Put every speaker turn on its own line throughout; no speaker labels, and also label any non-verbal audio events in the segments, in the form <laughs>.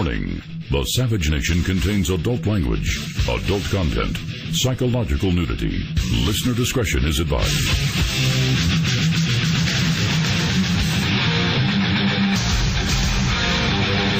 Warning The Savage Nation contains adult language, adult content, psychological nudity. Listener discretion is advised.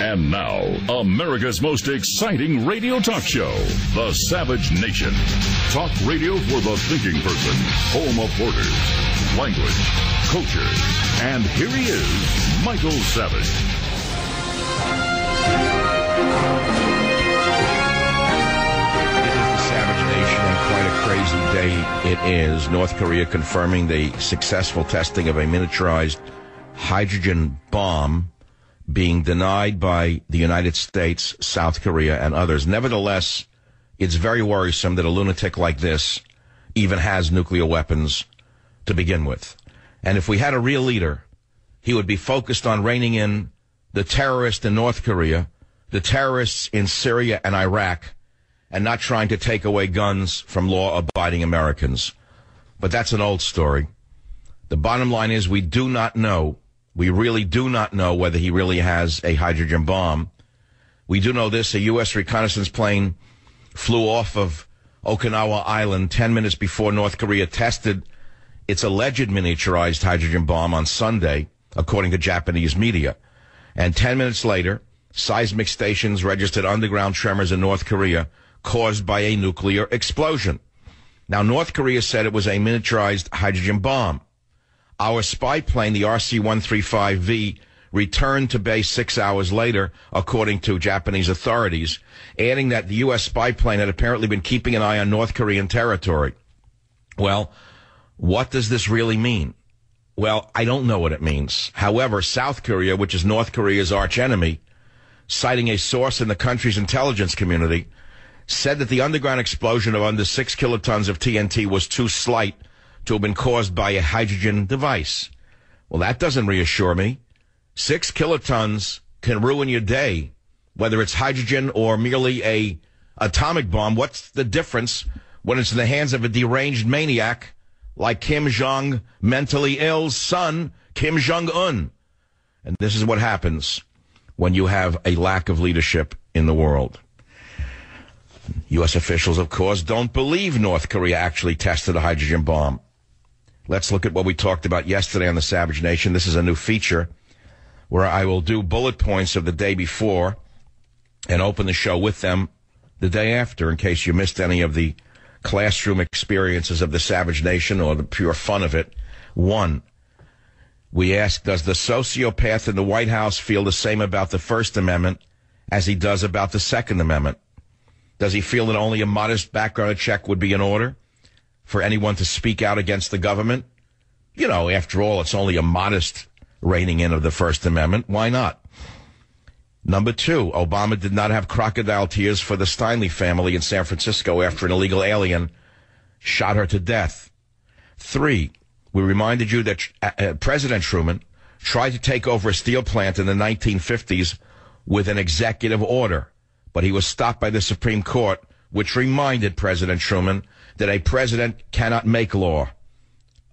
And now, America's most exciting radio talk show, The Savage Nation. Talk radio for the thinking person, home of borders, language, culture. And here he is, Michael Savage.
It is. A savage nation and quite a crazy day it is. North Korea confirming the successful testing of a miniaturized hydrogen bomb being denied by the United States, South Korea, and others. Nevertheless, it's very worrisome that a lunatic like this even has nuclear weapons to begin with. And if we had a real leader, he would be focused on reining in the terrorists in North Korea, the terrorists in Syria and Iraq, and not trying to take away guns from law abiding Americans. But that's an old story. The bottom line is we do not know we really do not know whether he really has a hydrogen bomb. We do know this. A U.S. reconnaissance plane flew off of Okinawa Island 10 minutes before North Korea tested its alleged miniaturized hydrogen bomb on Sunday, according to Japanese media. And 10 minutes later, seismic stations registered underground tremors in North Korea caused by a nuclear explosion. Now, North Korea said it was a miniaturized hydrogen bomb. Our spy plane, the RC-135V, returned to base six hours later, according to Japanese authorities, adding that the U.S. spy plane had apparently been keeping an eye on North Korean territory. Well, what does this really mean? Well, I don't know what it means. However, South Korea, which is North Korea's archenemy, citing a source in the country's intelligence community, said that the underground explosion of under six kilotons of TNT was too slight to have been caused by a hydrogen device. Well, that doesn't reassure me. Six kilotons can ruin your day, whether it's hydrogen or merely a atomic bomb. What's the difference when it's in the hands of a deranged maniac like Kim Jong mentally ill's son, Kim Jong Un? And this is what happens when you have a lack of leadership in the world. U.S. officials, of course, don't believe North Korea actually tested a hydrogen bomb. Let's look at what we talked about yesterday on the Savage Nation. This is a new feature where I will do bullet points of the day before and open the show with them the day after in case you missed any of the classroom experiences of the Savage Nation or the pure fun of it. One, we ask, does the sociopath in the White House feel the same about the First Amendment as he does about the Second Amendment? Does he feel that only a modest background check would be in order? for anyone to speak out against the government. You know, after all, it's only a modest reining in of the First Amendment. Why not? Number two, Obama did not have crocodile tears for the Steinle family in San Francisco after an illegal alien shot her to death. Three, we reminded you that uh, uh President Truman tried to take over a steel plant in the 1950s with an executive order, but he was stopped by the Supreme Court, which reminded President Truman that a president cannot make law.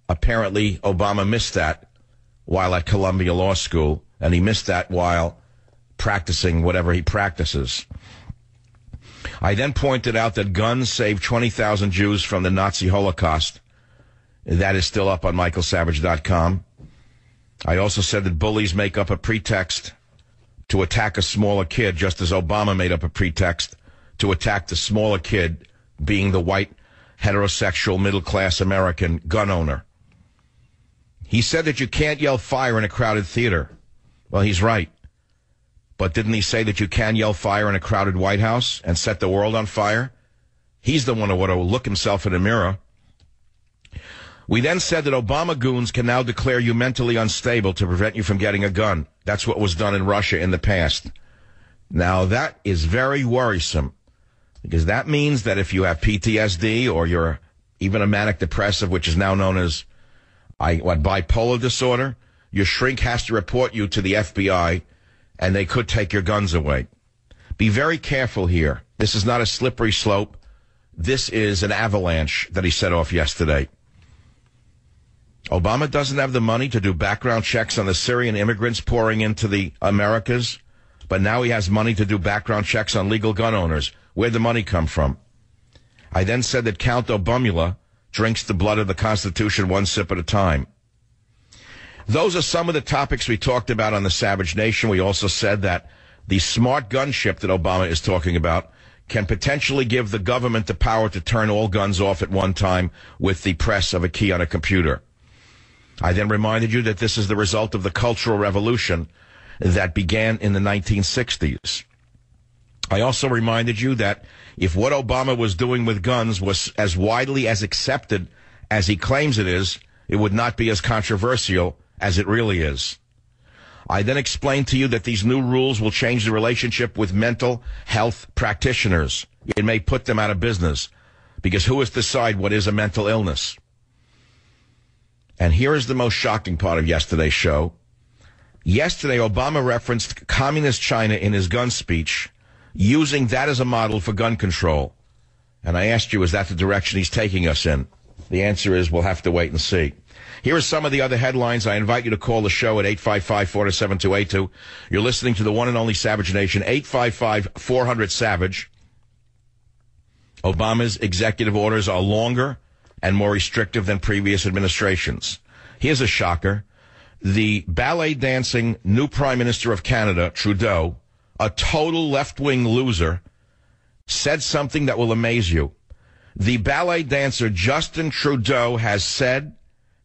Apparently, Obama missed that while at Columbia Law School, and he missed that while practicing whatever he practices. I then pointed out that guns saved 20,000 Jews from the Nazi Holocaust. That is still up on michaelsavage.com. I also said that bullies make up a pretext to attack a smaller kid, just as Obama made up a pretext to attack the smaller kid, being the white heterosexual middle class American gun owner. He said that you can't yell fire in a crowded theater. Well, he's right. But didn't he say that you can yell fire in a crowded White House and set the world on fire? He's the one who ought to look himself in the mirror. We then said that Obama goons can now declare you mentally unstable to prevent you from getting a gun. That's what was done in Russia in the past. Now that is very worrisome because that means that if you have PTSD or you're even a manic depressive, which is now known as I, what bipolar disorder, your shrink has to report you to the FBI and they could take your guns away. Be very careful here. This is not a slippery slope. This is an avalanche that he set off yesterday. Obama doesn't have the money to do background checks on the Syrian immigrants pouring into the Americas but now he has money to do background checks on legal gun owners. Where'd the money come from? I then said that Count Obamula drinks the blood of the Constitution one sip at a time. Those are some of the topics we talked about on the Savage Nation. We also said that the smart gunship that Obama is talking about can potentially give the government the power to turn all guns off at one time with the press of a key on a computer. I then reminded you that this is the result of the Cultural Revolution that began in the 1960s. I also reminded you that if what Obama was doing with guns was as widely as accepted as he claims it is, it would not be as controversial as it really is. I then explained to you that these new rules will change the relationship with mental health practitioners. It may put them out of business because who is to decide what is a mental illness? And here is the most shocking part of yesterday's show. Yesterday, Obama referenced communist China in his gun speech, using that as a model for gun control. And I asked you, is that the direction he's taking us in? The answer is we'll have to wait and see. Here are some of the other headlines. I invite you to call the show at 855-472-82. You're listening to the one and only Savage Nation, 855-400-SAVAGE. Obama's executive orders are longer and more restrictive than previous administrations. Here's a shocker. The ballet dancing new Prime Minister of Canada, Trudeau, a total left wing loser, said something that will amaze you. The ballet dancer Justin Trudeau has said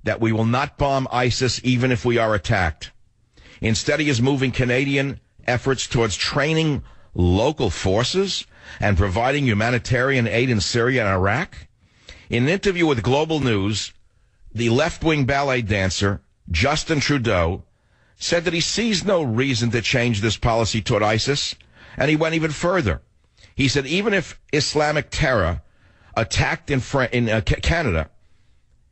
that we will not bomb ISIS even if we are attacked. Instead, he is moving Canadian efforts towards training local forces and providing humanitarian aid in Syria and Iraq. In an interview with Global News, the left wing ballet dancer, Justin Trudeau, said that he sees no reason to change this policy toward ISIS, and he went even further. He said even if Islamic terror attacked in, Fran- in uh, Canada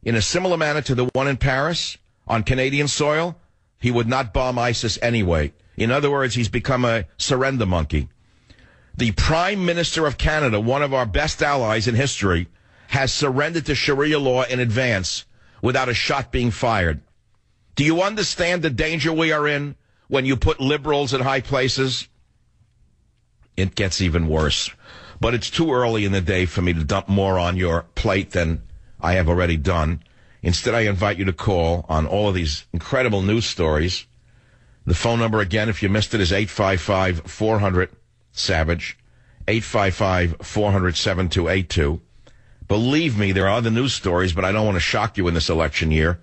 in a similar manner to the one in Paris on Canadian soil, he would not bomb ISIS anyway. In other words, he's become a surrender monkey. The Prime Minister of Canada, one of our best allies in history, has surrendered to Sharia law in advance without a shot being fired. Do you understand the danger we are in when you put liberals in high places? It gets even worse. But it's too early in the day for me to dump more on your plate than I have already done. Instead, I invite you to call on all of these incredible news stories. The phone number again, if you missed it, is 855 400 Savage, 855 400 7282. Believe me, there are other news stories, but I don't want to shock you in this election year.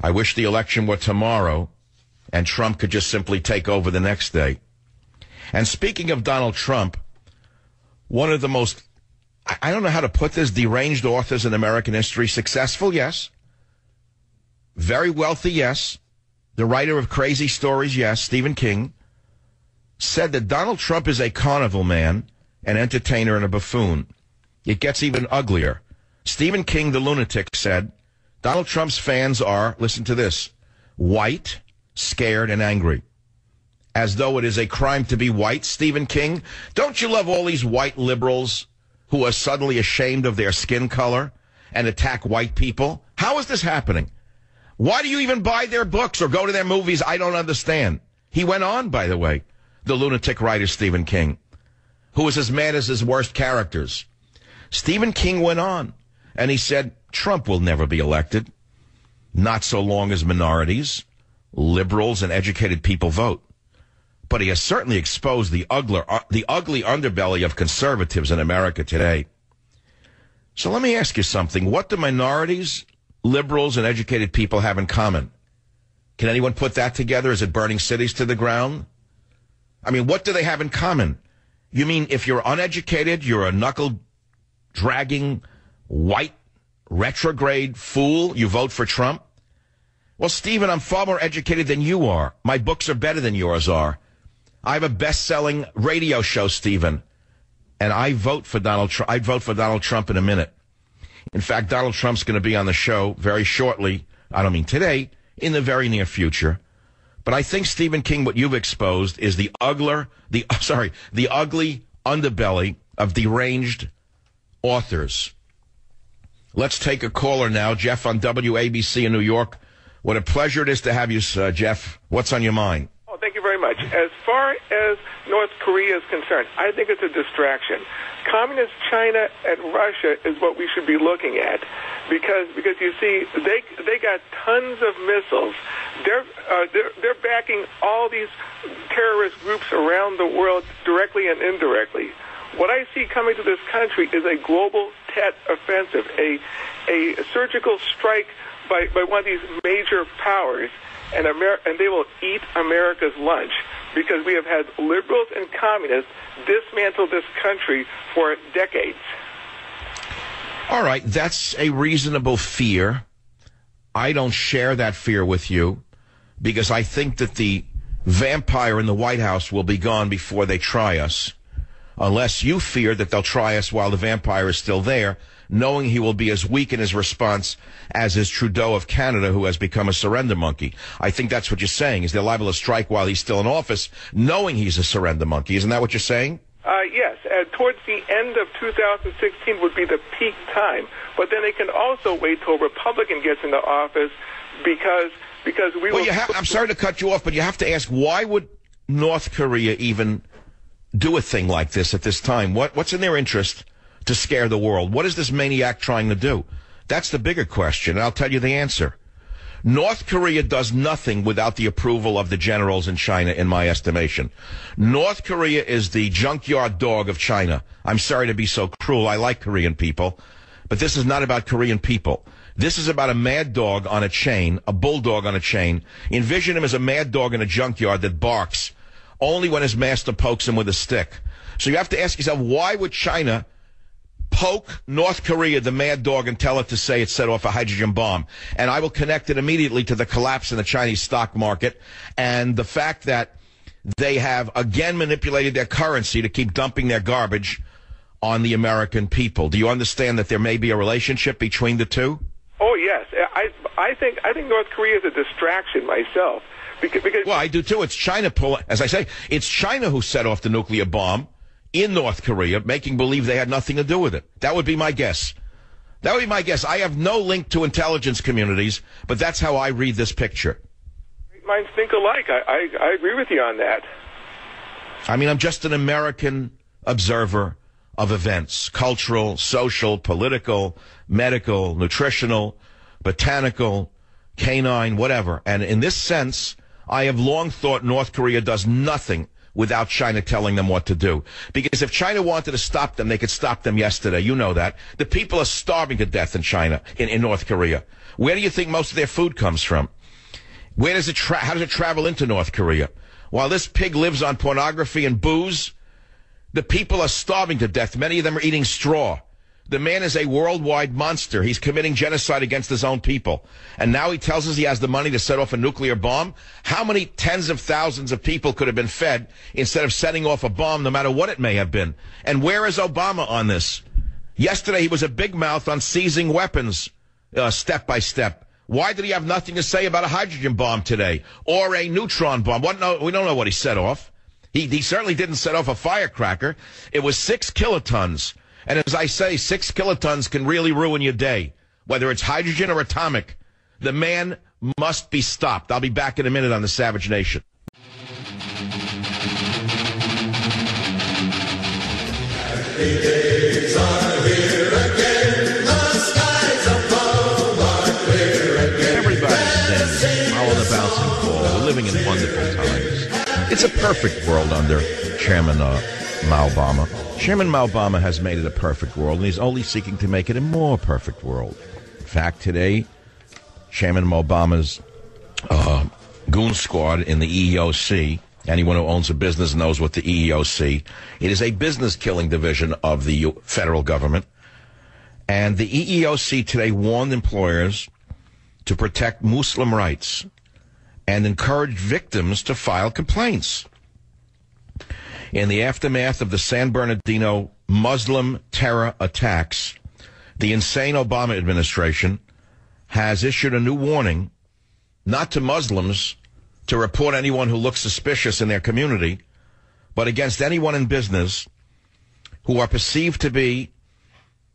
I wish the election were tomorrow and Trump could just simply take over the next day. And speaking of Donald Trump, one of the most, I don't know how to put this, deranged authors in American history, successful, yes. Very wealthy, yes. The writer of crazy stories, yes, Stephen King, said that Donald Trump is a carnival man, an entertainer, and a buffoon. It gets even uglier. Stephen King, the lunatic, said Donald Trump's fans are, listen to this, white, scared, and angry. As though it is a crime to be white, Stephen King. Don't you love all these white liberals who are suddenly ashamed of their skin color and attack white people? How is this happening? Why do you even buy their books or go to their movies? I don't understand. He went on, by the way, the lunatic writer Stephen King, who is as mad as his worst characters. Stephen King went on and he said, Trump will never be elected, not so long as minorities, liberals, and educated people vote. But he has certainly exposed the ugly, uh, the ugly underbelly of conservatives in America today. So let me ask you something. What do minorities, liberals, and educated people have in common? Can anyone put that together? Is it burning cities to the ground? I mean, what do they have in common? You mean if you're uneducated, you're a knuckle dragging white retrograde fool, you vote for Trump? Well, Stephen, I'm far more educated than you are. My books are better than yours are. I have a best-selling radio show, Stephen, and I vote for Donald Trump. I'd vote for Donald Trump in a minute. In fact, Donald Trump's going to be on the show very shortly. I don't mean today, in the very near future. But I think Stephen King, what you've exposed is the ugler, the <laughs> sorry, the ugly underbelly of deranged authors. Let's take a caller now. Jeff on WABC in New York. What a pleasure it is to have you, uh, Jeff. What's on your mind?
Oh, thank you very much. As far as North Korea is concerned, I think it's a distraction. Communist China and Russia is what we should be looking at, because because you see they they got tons of missiles. They're uh, they're they're backing all these terrorist groups around the world directly and indirectly. What I see coming to this country is a global Tet offensive, a a surgical strike by, by one of these major powers, and, Amer- and they will eat America's lunch because we have had liberals and communists dismantle this country for decades.
All right, that's a reasonable fear. I don't share that fear with you because I think that the vampire in the White House will be gone before they try us, unless you fear that they'll try us while the vampire is still there knowing he will be as weak in his response as is Trudeau of Canada, who has become a surrender monkey. I think that's what you're saying. Is they're liable to strike while he's still in office, knowing he's a surrender monkey. Isn't that what you're saying?
Uh, yes. Uh, towards the end of 2016 would be the peak time. But then they can also wait till a Republican gets into office because because we.
Well, ha- I'm sorry to cut you off, but you have to ask why would North Korea even do a thing like this at this time? What what's in their interest? to scare the world? What is this maniac trying to do? That's the bigger question, and I'll tell you the answer. North Korea does nothing without the approval of the generals in China, in my estimation. North Korea is the junkyard dog of China. I'm sorry to be so cruel. I like Korean people, but this is not about Korean people. This is about a mad dog on a chain, a bulldog on a chain. Envision him as a mad dog in a junkyard that barks only when his master pokes him with a stick. So you have to ask yourself, why would China poke North Korea, the mad dog, and tell it to say it set off a hydrogen bomb. And I will connect it immediately to the collapse in the Chinese stock market and the fact that they have again manipulated their currency to keep dumping their garbage on the American people. Do you understand that there may be a relationship between the two?
Oh yes, I I think I think North Korea is a distraction myself. Because, because
well, I do too. It's China pulling, as I say, it's China who set off the nuclear bomb in North Korea, making believe they had nothing to do with it. That would be my guess. That would be my guess. I have no link to intelligence communities, but that's how I read this picture.
Minds think alike. I, I, I agree with you on that.
I mean, I'm just an American observer of events cultural, social, political, medical, nutritional, botanical, canine, whatever. And in this sense, I have long thought North Korea does nothing without China telling them what to do. Because if China wanted to stop them, they could stop them yesterday. You know that. The people are starving to death in China, in, in North Korea. Where do you think most of their food comes from? Where does it tra- how does it travel into North Korea? While this pig lives on pornography and booze, the people are starving to death. Many of them are eating straw. The man is a worldwide monster. He's committing genocide against his own people. And now he tells us he has the money to set off a nuclear bomb. How many tens of thousands of people could have been fed instead of setting off a bomb, no matter what it may have been? And where is Obama on this? Yesterday he was a big mouth on seizing weapons, uh, step by step. Why did he have nothing to say about a hydrogen bomb today or a neutron bomb? What, no, we don't know what he set off. He, he certainly didn't set off a firecracker. It was six kilotons. And as I say, six kilotons can really ruin your day, whether it's hydrogen or atomic. The man must be stopped. I'll be back in a minute on the Savage Nation. We're living in wonderful times. It's a perfect world under Chairman uh, Mao. Chairman Mao has made it a perfect world, and he's only seeking to make it a more perfect world. In fact, today, Chairman Obama's uh, goon squad in the EEOC, anyone who owns a business knows what the EEOC, it is a business killing division of the federal government. And the EEOC today warned employers to protect Muslim rights and encourage victims to file complaints in the aftermath of the San Bernardino Muslim terror attacks, the insane Obama administration has issued a new warning not to Muslims to report anyone who looks suspicious in their community, but against anyone in business who are perceived to be